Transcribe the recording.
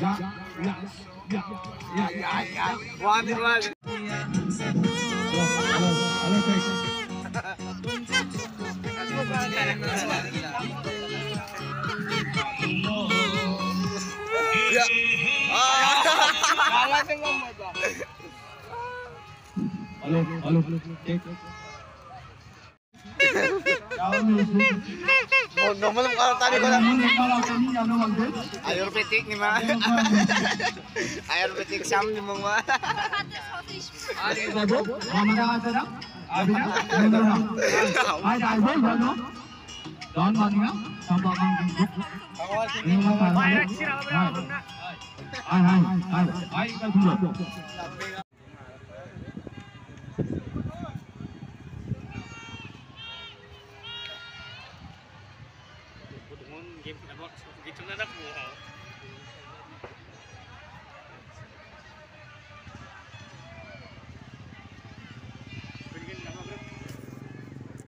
Ya, ya, ya, ya, ya, ya. In one. Halo, halo, take. Ya. Ah. Halo, halo, take. Jauh nih, sih. Oh, normal kalau tadi kau Ayur petik nih mah. Ayur petik sam nih mah. Don bangunnya, sam bangun bingkut. Hai hai hai hai. game, ano, so, gito na na po.